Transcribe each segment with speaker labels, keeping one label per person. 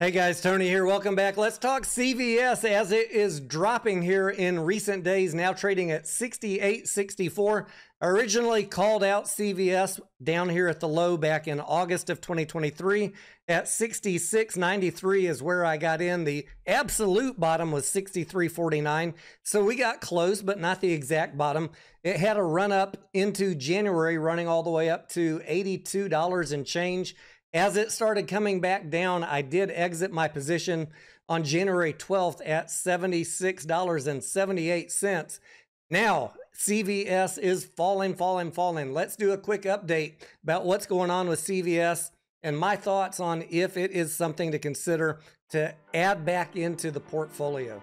Speaker 1: Hey guys, Tony here. Welcome back. Let's talk CVS as it is dropping here in recent days, now trading at 68.64. Originally called out CVS down here at the low back in August of 2023 at 66.93 is where I got in. The absolute bottom was 63.49. So we got close, but not the exact bottom. It had a run up into January, running all the way up to $82 and change. As it started coming back down, I did exit my position on January 12th at $76.78. Now, CVS is falling, falling, falling. Let's do a quick update about what's going on with CVS and my thoughts on if it is something to consider to add back into the portfolio.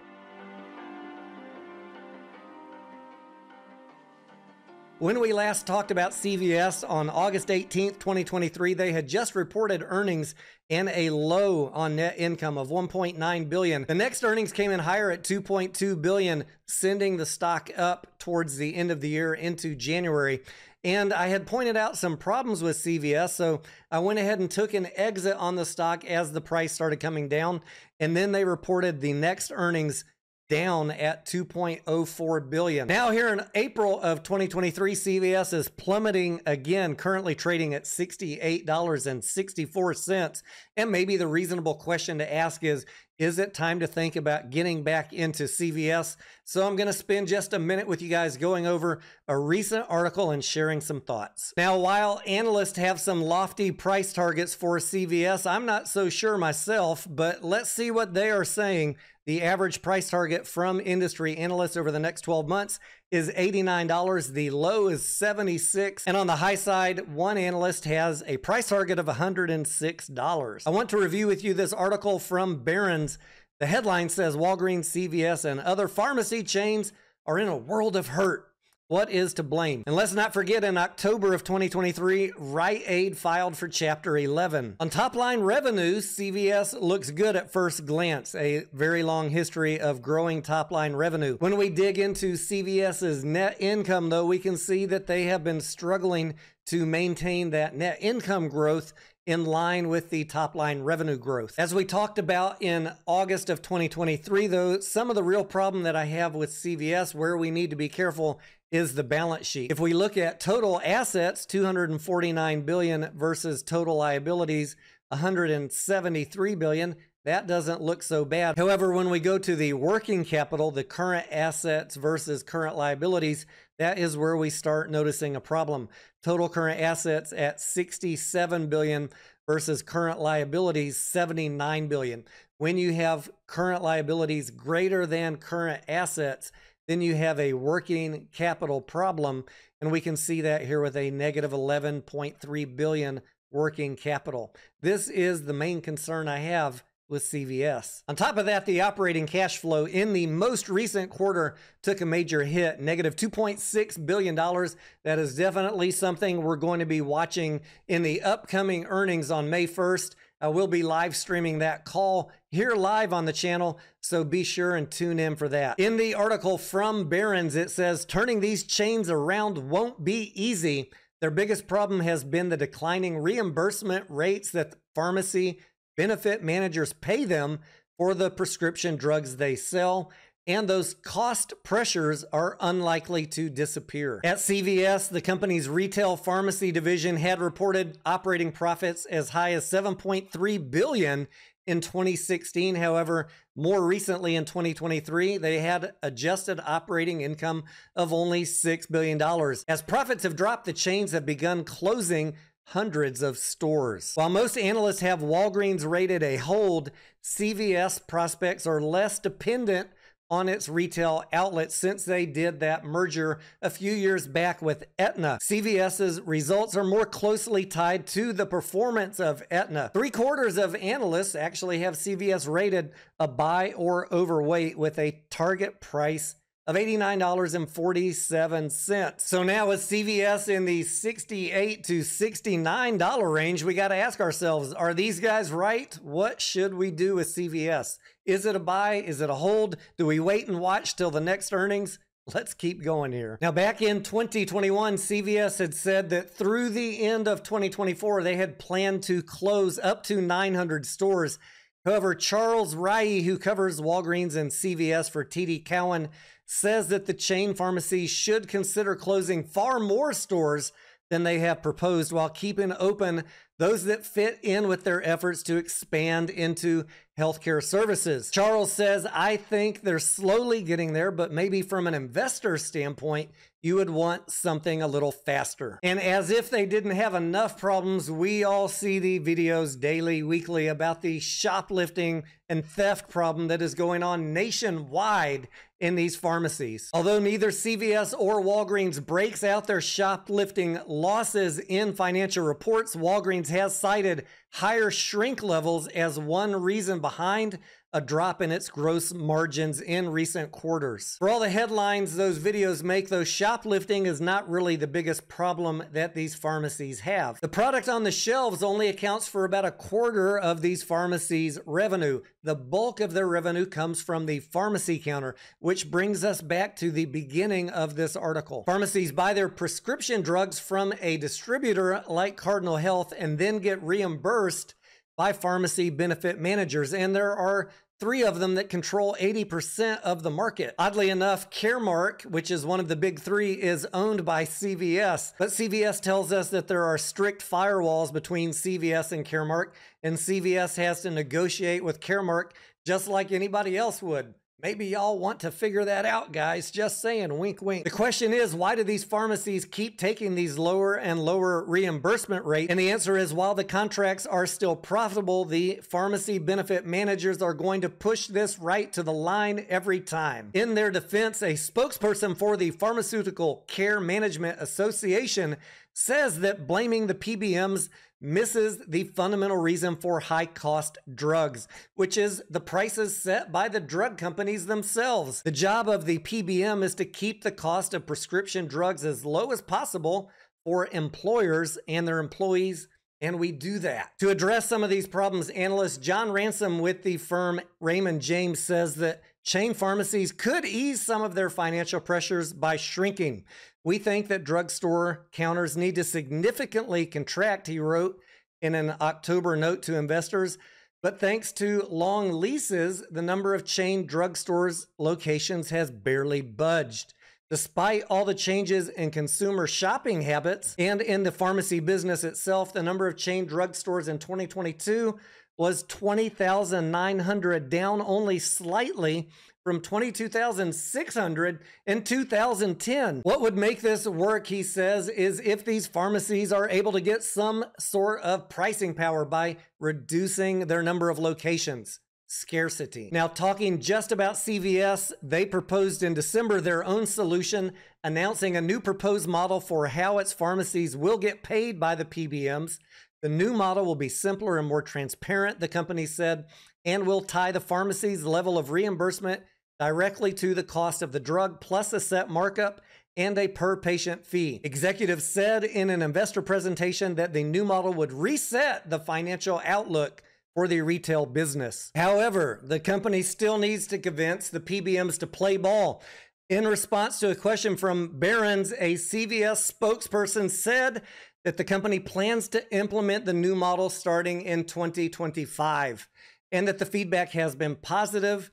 Speaker 1: When we last talked about CVS on August 18th, 2023, they had just reported earnings and a low on net income of 1.9 billion. The next earnings came in higher at 2.2 billion, sending the stock up towards the end of the year into January. And I had pointed out some problems with CVS, so I went ahead and took an exit on the stock as the price started coming down. And then they reported the next earnings down at 2.04 billion. Now here in April of 2023, CVS is plummeting again, currently trading at $68.64. And maybe the reasonable question to ask is, is it time to think about getting back into CVS? So I'm going to spend just a minute with you guys going over a recent article and sharing some thoughts. Now, while analysts have some lofty price targets for CVS, I'm not so sure myself, but let's see what they are saying the average price target from industry analysts over the next 12 months is $89. The low is 76. And on the high side, one analyst has a price target of $106. I want to review with you this article from Barron's. The headline says Walgreens, CVS, and other pharmacy chains are in a world of hurt. What is to blame? And let's not forget in October of 2023, Rite Aid filed for Chapter 11. On top line revenues, CVS looks good at first glance, a very long history of growing top line revenue. When we dig into CVS's net income, though, we can see that they have been struggling to maintain that net income growth in line with the top line revenue growth. As we talked about in August of 2023, though, some of the real problem that I have with CVS, where we need to be careful, is the balance sheet. If we look at total assets, 249 billion versus total liabilities, 173 billion, that doesn't look so bad. However, when we go to the working capital, the current assets versus current liabilities, that is where we start noticing a problem. Total current assets at 67 billion versus current liabilities 79 billion. When you have current liabilities greater than current assets, then you have a working capital problem. And we can see that here with a negative 11.3 billion working capital. This is the main concern I have with CVS. On top of that, the operating cash flow in the most recent quarter took a major hit, negative $2.6 billion. That is definitely something we're going to be watching in the upcoming earnings on May 1st. Uh, we'll be live streaming that call here live on the channel, so be sure and tune in for that. In the article from Barron's, it says turning these chains around won't be easy. Their biggest problem has been the declining reimbursement rates that pharmacy benefit managers pay them for the prescription drugs they sell and those cost pressures are unlikely to disappear. At CVS, the company's retail pharmacy division had reported operating profits as high as 7.3 billion in 2016. However, more recently in 2023, they had adjusted operating income of only $6 billion. As profits have dropped, the chains have begun closing hundreds of stores. While most analysts have Walgreens rated a hold, CVS prospects are less dependent on its retail outlets since they did that merger a few years back with Aetna. CVS's results are more closely tied to the performance of Aetna. Three quarters of analysts actually have CVS rated a buy or overweight with a target price of $89.47. So now with CVS in the 68 to $69 range, we got to ask ourselves, are these guys right? What should we do with CVS? Is it a buy? Is it a hold? Do we wait and watch till the next earnings? Let's keep going here. Now, back in 2021, CVS had said that through the end of 2024, they had planned to close up to 900 stores. However, Charles Rhyee, who covers Walgreens and CVS for TD Cowen, says that the chain pharmacies should consider closing far more stores than they have proposed while keeping open those that fit in with their efforts to expand into healthcare services. Charles says, I think they're slowly getting there, but maybe from an investor standpoint, you would want something a little faster. And as if they didn't have enough problems, we all see the videos daily, weekly about the shoplifting and theft problem that is going on nationwide in these pharmacies. Although neither CVS or Walgreens breaks out their shoplifting losses in financial reports, Walgreens has cited higher shrink levels as one reason behind a drop in its gross margins in recent quarters. For all the headlines those videos make, though, shoplifting is not really the biggest problem that these pharmacies have. The product on the shelves only accounts for about a quarter of these pharmacies' revenue. The bulk of their revenue comes from the pharmacy counter, which brings us back to the beginning of this article. Pharmacies buy their prescription drugs from a distributor like Cardinal Health and then get reimbursed by pharmacy benefit managers, and there are three of them that control 80% of the market. Oddly enough, Caremark, which is one of the big three, is owned by CVS. But CVS tells us that there are strict firewalls between CVS and Caremark, and CVS has to negotiate with Caremark just like anybody else would. Maybe y'all want to figure that out, guys. Just saying, wink, wink. The question is, why do these pharmacies keep taking these lower and lower reimbursement rates? And the answer is, while the contracts are still profitable, the pharmacy benefit managers are going to push this right to the line every time. In their defense, a spokesperson for the Pharmaceutical Care Management Association says that blaming the PBMs misses the fundamental reason for high cost drugs, which is the prices set by the drug companies themselves. The job of the PBM is to keep the cost of prescription drugs as low as possible for employers and their employees. And we do that. To address some of these problems, analyst John Ransom with the firm Raymond James says that chain pharmacies could ease some of their financial pressures by shrinking. We think that drugstore counters need to significantly contract, he wrote in an October note to investors. But thanks to long leases, the number of chain drugstores locations has barely budged. Despite all the changes in consumer shopping habits and in the pharmacy business itself, the number of chain drugstores in 2022 was 20,900, down only slightly from 22,600 in 2010. What would make this work, he says, is if these pharmacies are able to get some sort of pricing power by reducing their number of locations. Scarcity. Now, talking just about CVS, they proposed in December their own solution, announcing a new proposed model for how its pharmacies will get paid by the PBMs. The new model will be simpler and more transparent, the company said, and will tie the pharmacy's level of reimbursement directly to the cost of the drug plus a set markup and a per patient fee. Executives said in an investor presentation that the new model would reset the financial outlook for the retail business. However, the company still needs to convince the PBMs to play ball. In response to a question from Barron's, a CVS spokesperson said that the company plans to implement the new model starting in 2025 and that the feedback has been positive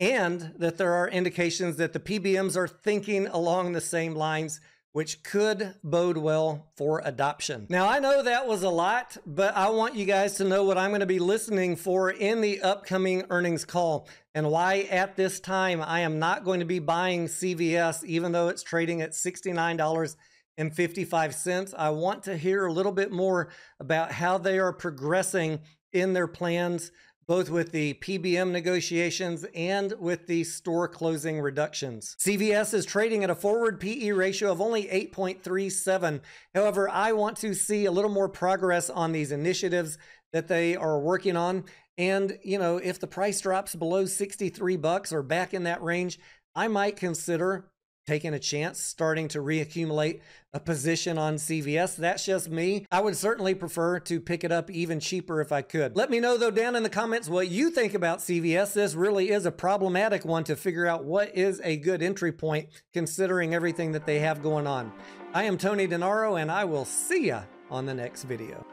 Speaker 1: and that there are indications that the PBMs are thinking along the same lines, which could bode well for adoption. Now, I know that was a lot, but I want you guys to know what I'm going to be listening for in the upcoming earnings call and why at this time I am not going to be buying CVS, even though it's trading at $69.55. I want to hear a little bit more about how they are progressing in their plans both with the PBM negotiations and with the store closing reductions. CVS is trading at a forward PE ratio of only 8.37. However, I want to see a little more progress on these initiatives that they are working on. And, you know, if the price drops below 63 bucks or back in that range, I might consider taking a chance, starting to reaccumulate a position on CVS. That's just me. I would certainly prefer to pick it up even cheaper if I could. Let me know though down in the comments what you think about CVS. This really is a problematic one to figure out what is a good entry point considering everything that they have going on. I am Tony Denaro and I will see ya on the next video.